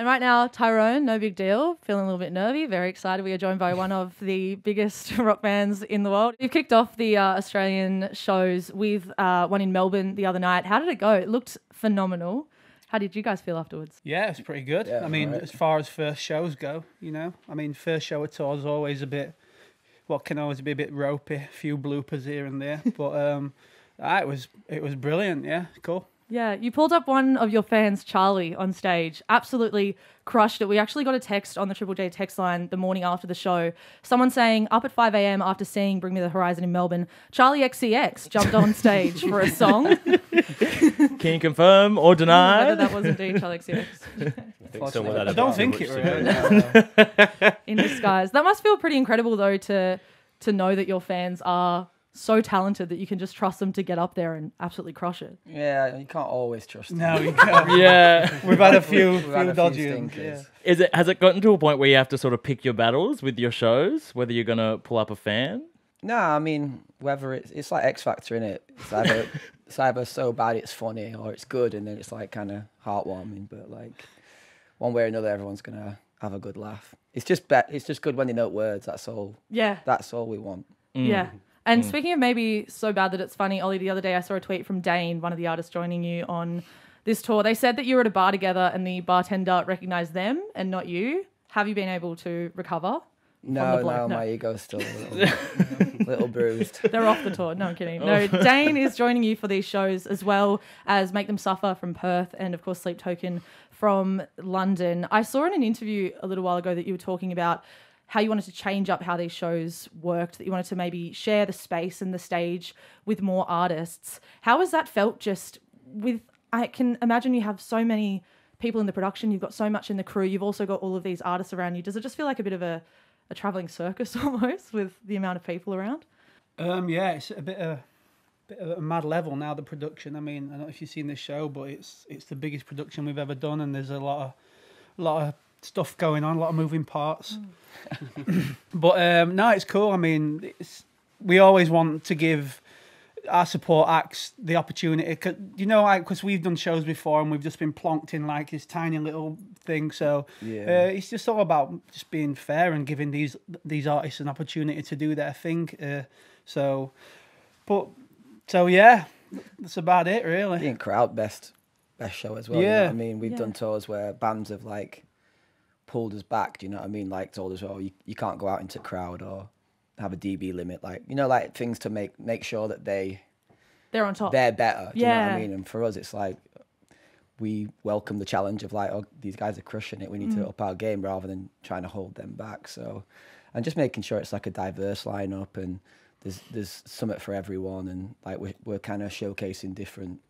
And right now, Tyrone, no big deal. Feeling a little bit nervy, very excited. We are joined by one of the biggest rock bands in the world. You've kicked off the uh, Australian shows with uh, one in Melbourne the other night. How did it go? It looked phenomenal. How did you guys feel afterwards? Yeah, it's pretty good. Yeah, I mean, alright. as far as first shows go, you know, I mean, first show at tour is always a bit, what can always be a bit ropey, a few bloopers here and there, but um, ah, it was it was brilliant. Yeah, cool. Yeah, you pulled up one of your fans, Charlie, on stage. Absolutely crushed it. We actually got a text on the Triple J text line the morning after the show. Someone saying, up at 5 a.m. after seeing Bring Me the Horizon in Melbourne, Charli XCX jumped on stage for a song. Can you confirm or deny? Whether that was indeed Charli XCX I don't think it really. in disguise. That must feel pretty incredible, though, to to know that your fans are so talented that you can just trust them to get up there and absolutely crush it. Yeah, you can't always trust. No, them. you can't. yeah. We've had a few, We've few had a dodgy ones. stinkers. Yeah. Is it has it gotten to a point where you have to sort of pick your battles with your shows, whether you're gonna pull up a fan? No, I mean whether it's it's like X Factor in it. It's either it's either so bad it's funny or it's good and then it's like kind of heartwarming. But like one way or another, everyone's gonna have a good laugh. It's just be- it's just good when they know words. That's all. Yeah. That's all we want. Mm. Yeah. And mm. speaking of maybe so bad that it's funny, Oli, the other day I saw a tweet from Daine, one of the artists joining you on this tour. They said that you were at a bar together and the bartender recognized them and not you. Have you been able to recover? No, no, no. my ego's still a little, little bruised. They're off the tour. No, I'm kidding. Oh. No, Daine is joining you for these shows as well as Make Them Suffer from Perth and, of course, Sleep Token from London. I saw in an interview a little while ago that you were talking about how you wanted to change up how these shows worked, that you wanted to maybe share the space and the stage with more artists. How has that felt just with, I can imagine you have so many people in the production, you've got so much in the crew, you've also got all of these artists around you. Does it just feel like a bit of a, a traveling circus almost with the amount of people around? Um, yeah, it's a bit of, bit of a mad level now. The production. I mean, I don't know if you've seen this show, but it's it's the biggest production we've ever done, and there's a lot of a lot of stuff going on, a lot of moving parts. but um, no, it's cool. I mean, it's, we always want to give our support acts the opportunity. 'cause, you know, like because we've done shows before and we've just been plonked in like this tiny little thing. So Yeah. uh, it's just all about just being fair and giving these these artists an opportunity to do their thing. Uh, so, but so yeah, that's about it, really. think crowd best best show as well. You know Yeah. what I mean, we've Yeah. done tours where bands have like pulled us back. Do you know what I mean? Like told us, oh, you, you can't go out into crowd or have a dB limit. Like you know, like things to make make sure that they They're on top. they're better. Do you know what I mean? And for us, it's like we welcome the challenge of like, oh, these guys are crushing it. We need to mm. up our game rather than trying to hold them back. So, and just making sure it's like a diverse lineup and there's there's something for everyone and like we're we're kind of showcasing different.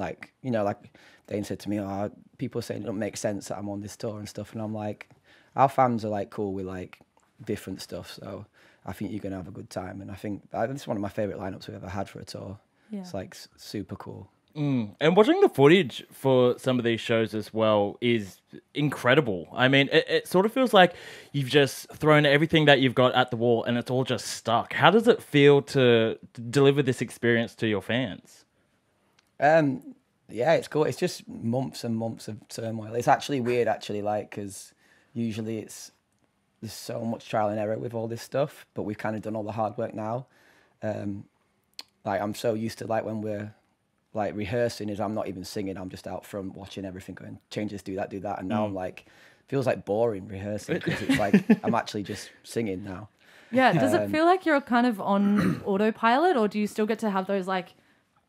Like you know, like Daine said to me, oh, people saying it don't make sense that I'm on this tour and stuff, and I'm like, our fans are like cool with like different stuff, so I think you're gonna have a good time, and I think uh, this is one of my favorite lineups we've ever had for a tour. Yeah. It's like super cool. Mm. And watching the footage for some of these shows as well is incredible. I mean, it, it sort of feels like you've just thrown everything that you've got at the wall and it's all just stuck. How does it feel to, to deliver this experience to your fans? Um, yeah, it's cool. It's just months and months of turmoil. It's actually weird, actually, like because usually it's there's so much trial and error with all this stuff, but we've kind of done all the hard work now. Um, like I'm so used to like when we're like rehearsing is I'm not even singing. I'm just out front watching everything going change this, do that, do that, and now I'm like feels like boring rehearsing because it's like I'm actually just singing now. Yeah. Does it Um, feel like you're kind of on autopilot, or do you still get to have those like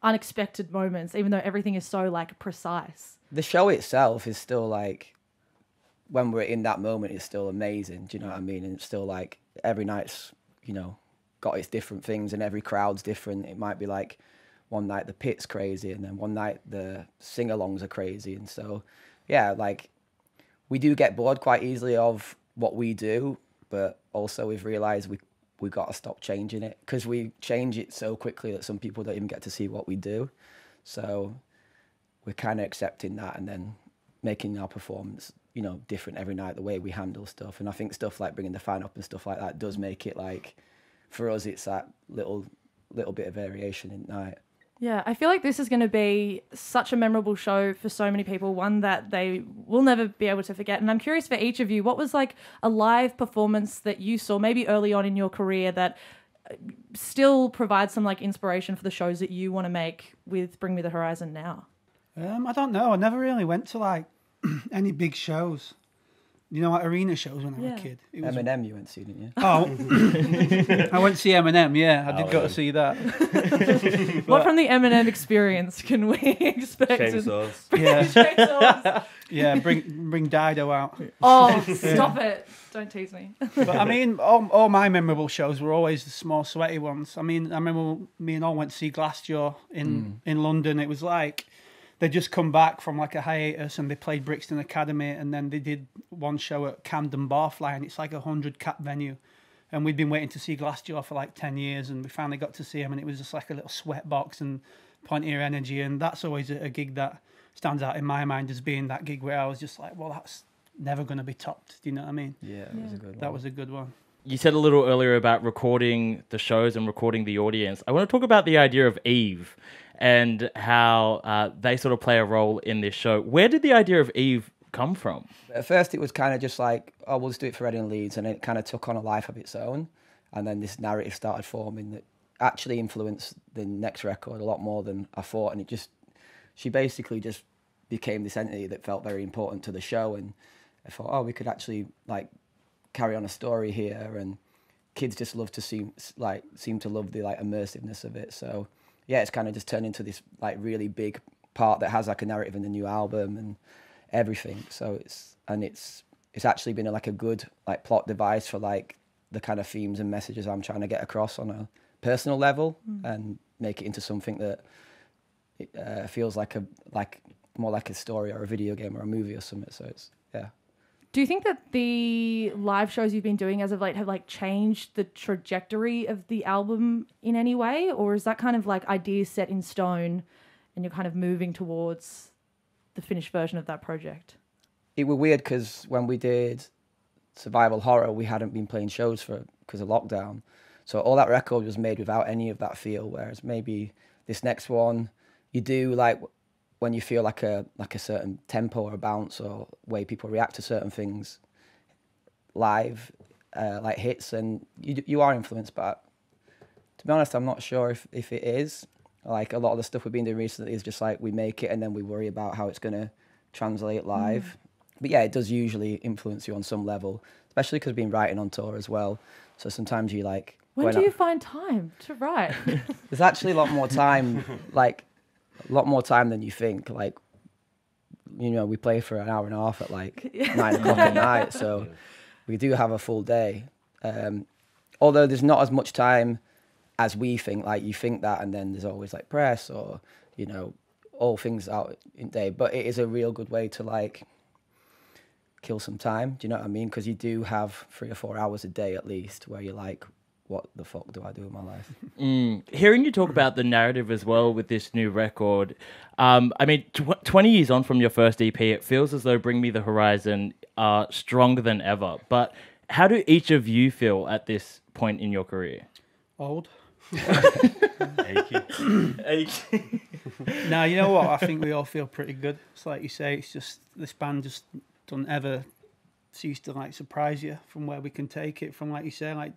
unexpected moments, even though everything is so like precise? the show itself is still like when we're in that moment it's still amazing. Do you know what i mean? And it's still like every night's you know got its different things and every crowd's different. It might be like one night the pit's crazy and then one night the sing-alongs are crazy. And so yeah like we do get bored quite easily of what we do but also we've realized we we got to stop changing it because we change it so quickly that some people don't even get to see what we do. So we're kind of accepting that and then making our performance you know different every night the way we handle stuff. And i think stuff like bringing the fan up and stuff like that does make it like for us it's that little little bit of variation in night Yeah, I feel like this is going to be such a memorable show for so many people, one that they will never be able to forget. And I'm curious for each of you, what was like a live performance that you saw maybe early on in your career that uh, still provides some like inspiration for the shows that you want to make with Bring Me the Horizon now? Um, I don't know. I never really went to like any big shows. You know, like arena shows when I was a kid. It was, Eminem, you went to see, didn't you? oh, I went to see Eminem. Yeah, I did Oh, go yeah. to see that. what from the Eminem experience can we expect? in- Chainsaws. Yeah, Chainsaws. yeah. Bring bring Dido out. Oh, stop it. Don't tease me. But I mean, all, all my memorable shows were always the small, sweaty ones. I mean, I remember me and all went to see Glassjaw in mm. in London. It was like they just come back from like a hiatus and they played Brixton Academy, and then they did one show at Camden Barfly, and it's like a hundred cap venue. And we'd been waiting to see Glassjaw for like ten years, and we finally got to see him, and it was just like a little sweat box and plenty of energy, and that's always a, a gig that stands out in my mind as being that gig where I was just like, well, that's never going to be topped. Do you know what I mean? Yeah, it was a good one. That was a good one. You said a little earlier about recording the shows and recording the audience. I want to talk about the idea of Eve and how uh, they sort of play a role in this show. Where did the idea of Eve come from? At first, it was kind of just like, oh, we'll just do it for Reading and Leeds, and it kind of took on a life of its own. And then this narrative started forming that actually influenced the next record a lot more than I thought. And it just, she basically just became this entity that felt very important to the show. And I thought, oh, we could actually like carry on a story here, and kids just love to seem like seem to love the like immersiveness of it. So yeah, it's kind of just turned into this like really big part that has like a narrative in the new album and everything. So it's and it's it's actually been a, like a good like plot device for like the kind of themes and messages I'm trying to get across on a personal level and make it into something that it uh, feels like a like more like a story or a video game or a movie or something. So it's yeah. Do you think that the live shows you've been doing as of late have like changed the trajectory of the album in any way, or is that kind of like ideas set in stone, and you're kind of moving towards the finished version of that project? it were weird because when we did survival horror, we hadn't been playing shows for because of lockdown. So all that record was made without any of that feel. Whereas maybe this next one, you do like when you feel like a like a certain tempo or a bounce or way people react to certain things live, uh, like hits, and you you are influenced. But to be honest, I'm not sure if if it is. Like a lot of the stuff we've been doing recently is just like we make it and then we worry about how it's gonna translate live. But yeah, it does usually influence you on some level, especially because we've been writing on tour as well. So sometimes you like. When do you find time to write? There's actually a lot more time, like a lot more time than you think. Like, you know, we play for an hour and a half at like nine o'clock at night, so we do have a full day. Um, although there's not as much time as we think. Like you think that, and then there's always like press or you know all things out in day. But it is a real good way to like kill some time. Do you know what I mean? Because you do have three or four hours a day at least where you're like, what the fuck do I do with my life? Mm. Hearing you talk about the narrative as well with this new record, um, I mean, tw- 20 years on from your first EP, it feels as though Bring Me the Horizon are stronger than ever. But how do each of you feel at this point in your career? Old. Achy. Now you know what? I think we all feel pretty good. It's like you say, it's just this band just doesn't ever cease to like surprise you from where we can take it. From like you say, like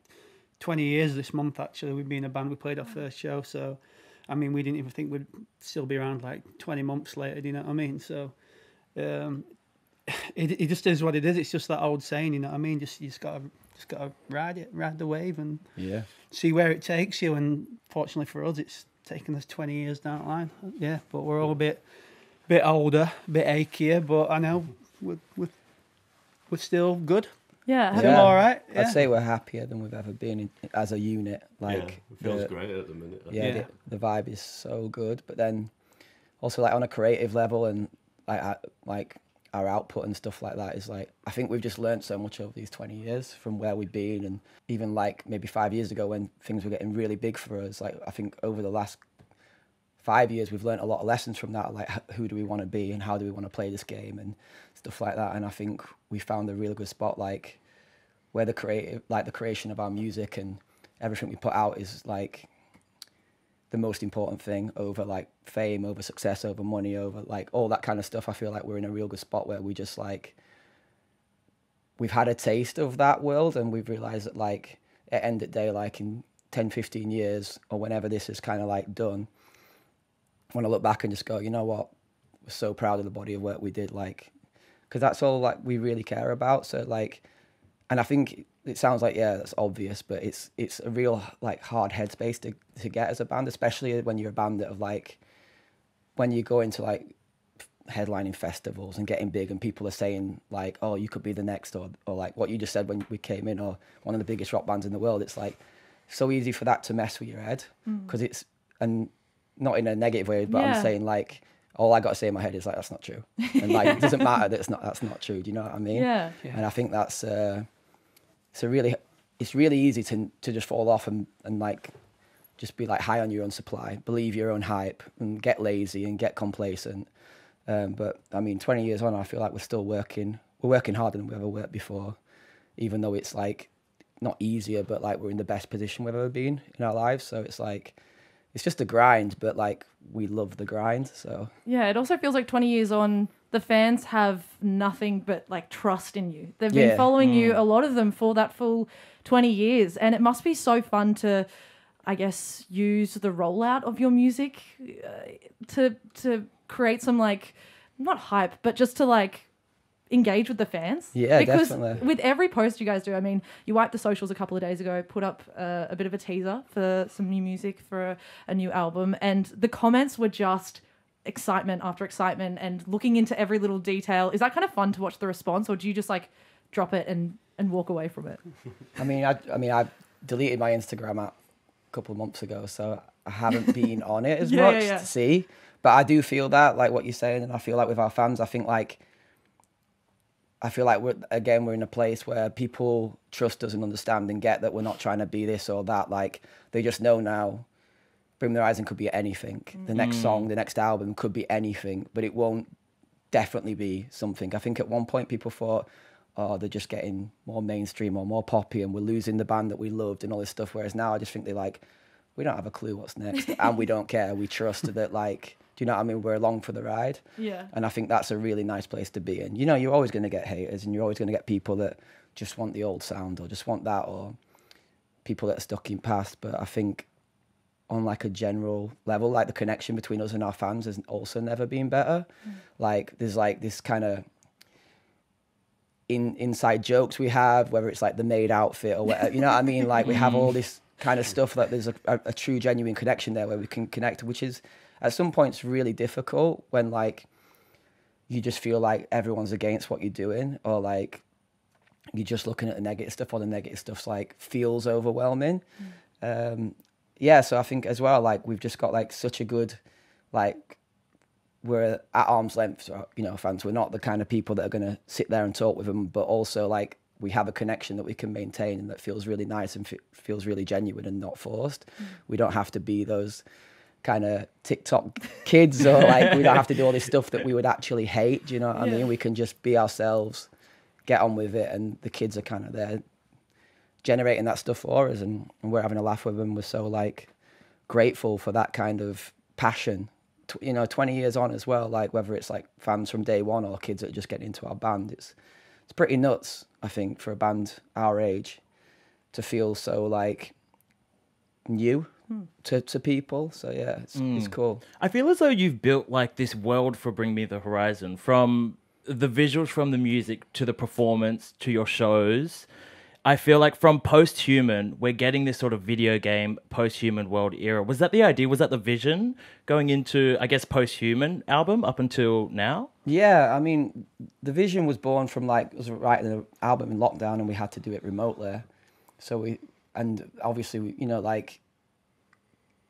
twenty years this month. Actually, we've been a band. We played our first show, so I mean, we didn't even think we'd still be around like twenty months later. Do you know what I mean? So. Um, it, it just is what it is. It's just that old saying, you know what I mean? Just you just gotta just gotta ride it, ride the wave, and Yeah. see where it takes you. And fortunately for us, it's taken us 20 years down the line. Yeah, but we're all a bit, bit older, a bit achier. But I know we're we're, we're still good. Yeah. have Yeah. all right. Yeah. I'd say we're happier than we've ever been in, as a unit. Like, yeah, it feels the, great at the minute. yeah, Yeah. The, the vibe is so good. But then, also like on a creative level and like I, like our output and stuff like that is like I think we've just learned so much over these twenty years from where we've been and even like maybe five years ago when things were getting really big for us. Like I think over the last five years we've learned a lot of lessons from that. Like who do we want to be and how do we want to play this game and stuff like that. And I think we found a really good spot like where the creative like the creation of our music and everything we put out is like the most important thing over like fame, over success, over money, over like all that kind of stuff. I feel like we're in a real good spot where we just like we've had a taste of that world and we've realized that like at end of day, like in 10, 15 years or whenever this is kind of like done, when I look back and just go, you know what, we're so proud of the body of work we did, like, because that's all like we really care about. So like, and I think it sounds like yeah, that's obvious, but it's it's a real like hard headspace to to get as a band, especially when you're a band that of like when you go into like headlining festivals and getting big and people are saying like oh you could be the next or or like what you just said when we came in or one of the biggest rock bands in the world it's like so easy for that to mess with your head hmm. because it's and not in a negative way but Yeah. i'm saying like all i got to say in my head is like that's not true and like it doesn't matter that it's not that's not true do you know what i mean Yeah. and i think that's uh it's a really it's really easy to to just fall off and and like just be like high on your own supply, believe your own hype, and get lazy and get complacent. Um, but I mean, 20 years on, I feel like we're still working. We're working harder than we've ever worked before, even though it's like not easier, but like we're in the best position we've ever been in our lives. So it's like it's just a grind, but like we love the grind. So Yeah, it also feels like 20 years on, the fans have nothing but like trust in you. They've been Yeah. following you, a lot of them, for that full 20 years. And it must be so fun to, I guess, use the rollout of your music uh, to to create some like, not hype, but just to like engage with the fans. Yeah, because definitely. with every post you guys do, I mean, you wiped the socials a couple of days ago, put up uh, a bit of a teaser for some new music for a, a new album, and the comments were just excitement after excitement and looking into every little detail. Is that kind of fun to watch the response, or do you just like drop it and and walk away from it? I mean, I, I mean, I deleted my Instagram app a couple of months ago, so I haven't been on it as Yeah, yeah, much yeah. to see. But I do feel that, like what you're saying, and I feel like with our fans, I think like, I feel like we're again we're in a place where people trust us and understand and get that we're not trying to be this or that. Like they just know now. Bring the Horizon could be anything. The mm. next song, mm. the next album could be anything, but it won't definitely be something. I think at one point people thought, oh, they're just getting more mainstream or more poppy and we're losing the band that we loved and all this stuff. Whereas now I just think they're like, we don't have a clue what's next and we don't care. We trust that, like, do you know what I mean? We're along for the ride. Yeah. And I think that's a really nice place to be in. You know, you're always going to get haters and you're always going to get people that just want the old sound or just want that or people that are stuck in past. But I think on like a general level, like the connection between us and our fans has also never been better. Mm. Like there's like this kind of in inside jokes we have, whether it's like the maid outfit or whatever, you know what I mean? Like we have all mm. this kind of stuff that there's a, a, a true genuine connection there where we can connect, which is at some points really difficult when like you just feel like everyone's against what you're doing or like you're just looking at the negative stuff or the negative stuff's like feels overwhelming. Um, yeah, so I think as well, like we've just got like such a good, like we're at arm's length, so, you know, fans. We're not the kind of people that are going to sit there and talk with them, but also like we have a connection that we can maintain and that feels really nice and fe- feels really genuine and not forced. We don't have to be those kind of TikTok kids or like we don't have to do all this stuff that we would actually hate. Do you know what I mean? We can just be ourselves, get on with it, and the kids are kind of there generating that stuff for us, and, and we're having a laugh with them. We're so like grateful for that kind of passion. Tw- you know, 20 years on as well. Like whether it's like fans from day one or kids that are just getting into our band, it's it's pretty nuts. I think for a band our age to feel so like new hmm. to, to people. So yeah, it's, it's hmm. cool. I feel as though you've built like this world for Bring Me the Horizon from the visuals, from the music to the performance to your shows. I feel like from post human, we're getting this sort of video game post human world era. Was that the idea? Was that the vision going into, I guess, post human album up until now? Yeah, I mean, the vision was born from like us writing an album in lockdown, and we had to do it remotely. So we, and obviously, you know, like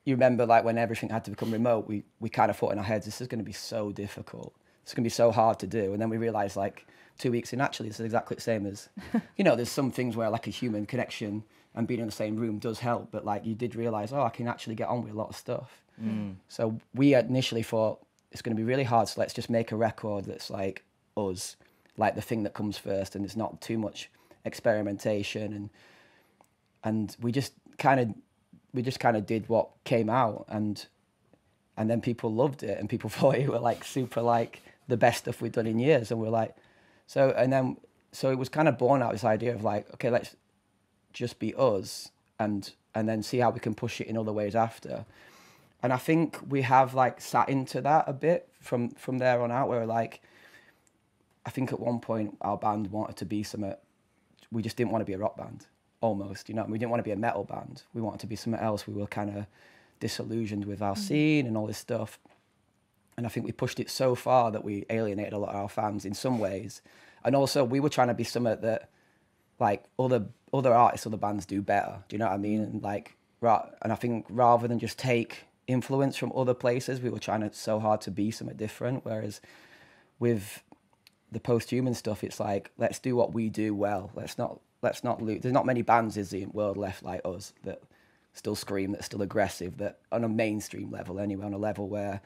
you remember, like when everything had to become remote, we we kind of thought in our heads, this is going to be so difficult. It's going to be so hard to do, and then we realized, like two weeks in, actually, it's exactly the same as, you know, there's some things where like a human connection and being in the same room does help, but like you did realize, oh, I can actually get on with a lot of stuff. Mm. So we initially thought it's going to be really hard. So let's just make a record that's like us, like the thing that comes first, and it's not too much experimentation. And and we just kind of we just kind of did what came out, and and then people loved it, and people thought it were like super like the best stuff we'd done in years, and we're like, so and then so it was kind of born out this idea of like, okay, let's just be us, and and then see how we can push it in other ways after. And I think we have like sat into that a bit from from there on out, where like, I think at one point our band wanted to be some We just didn't want to be a rock band, almost. You know, we didn't want to be a metal band. We wanted to be something else. We were kind of disillusioned with our mm. scene and all this stuff. And I think we pushed it so far that we alienated a lot of our fans in some ways. And also, we were trying to be something that, like other other artists, other bands do better. Do you know what I mean? And like, and I think rather than just take influence from other places, we were trying to so hard to be something different. Whereas with the post-human stuff, it's like let's do what we do well. Let's not let's not lose. There's not many bands in the world left like us that still scream, that's still aggressive, that on a mainstream level anyway, on a level where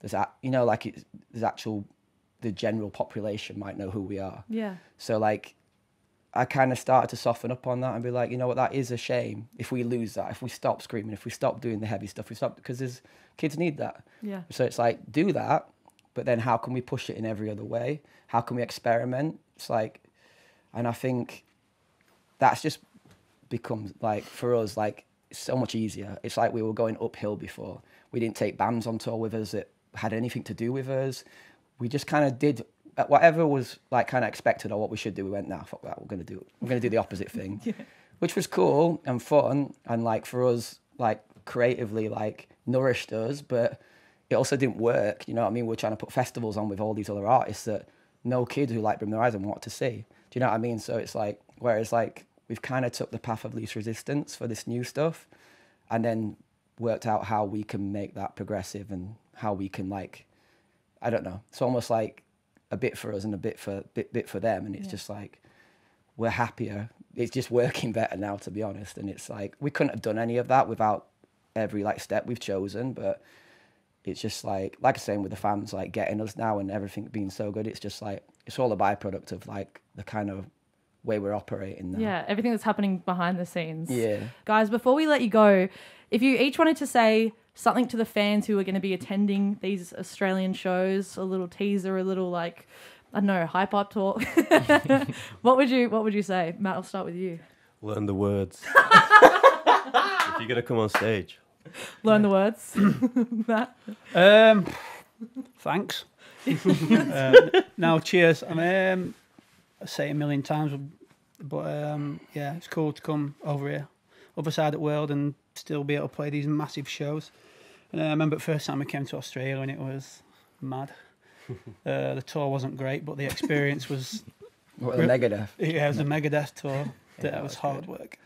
there's a, you know like it's, there's actual the general population might know who we are. Yeah. So like I kind of started to soften up on that and be like, you know what, that is a shame if we lose that, if we stop screaming, if we stop doing the heavy stuff, we stop because there's kids need that. Yeah. So it's like do that, but then how can we push it in every other way? How can we experiment? It's like, and I think that's just becomes like for us like so much easier. It's like we were going uphill before. We didn't take bands on tour with us that had anything to do with us. We just kind of did uh, whatever was like kind of expected or what we should do. We went, nah, fuck that. We're gonna do we're gonna do the opposite thing, which was cool and fun and like for us like creatively like nourished us, but it also didn't work. You know what I mean? We're trying to put festivals on with all these other artists that no kid who like Bring the Horizon want to see. Do you know what I mean? So it's like whereas like we've kind of took the path of least resistance for this new stuff, and then worked out how we can make that progressive and how we can like, I don't know. It's almost like a bit for us and a bit for bit bit for them, and it's Yeah. just like we're happier. It's just working better now, to be honest. And it's like we couldn't have done any of that without every like step we've chosen, but it's just like like I saying with the fans like getting us now and everything being so good. It's just like it's all a byproduct of like the kind of way we're operating now. Yeah. Everything that's happening behind the scenes. Yeah. Guys, before we let you go, if you each wanted to say something to the fans who are going to be attending these Australian shows, a little teaser, a little like I don't know, hype up talk. what would you what would you say? Matt, I'll start with you. Learn the words. if you're gonna come on stage, Learn the words. Matt. Um, thanks. um, now, cheers. I mean, um, I say it a million times, but um, yeah, it's cool to come over here, other side of the world, and still be able to play these massive shows. And uh, I remember the first time I came to Australia, and it was mad. Uh, the tour wasn't great, but the experience was What the Re- Megadeth. yeah, it was a Megadeth tour. Yeah, that was hard good. work,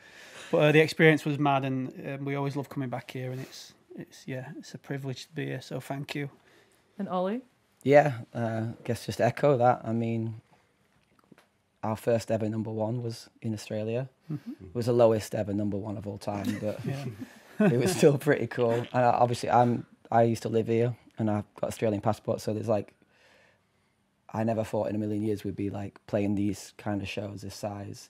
but uh, the experience was mad, and um, we always love coming back here, and it's it's yeah, it's a privilege to be here. So thank you. And Oli. Yeah, uh, guess just echo that. I mean, our first ever number one was in Australia. It was the lowest ever number one of all time, but it was still pretty cool. And I- obviously, I'm I used to live here, and I've got Australian passport, so there's like, I never thought in a million years we'd be like playing these kind of shows this size.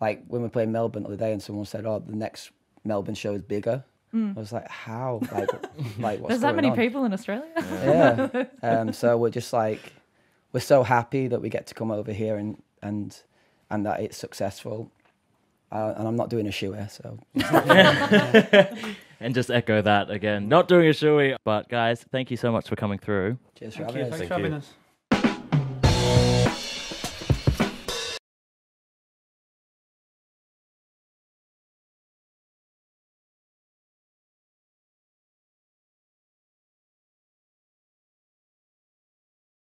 Like when we played Melbourne the other day, and someone said, "Oh, the next Melbourne show is bigger." I was like, "How? Like, like what's There's that many on? people in Australia. yeah. Um, so we're just like, we're so happy that we get to come over here and and and that it's successful. Uh, and I'm not doing a shoe here, so And just echo that again. Not doing a shoey, but guys, thank you so much for coming through. cheers for Thank having you. us. Thanks Thank for you. having us.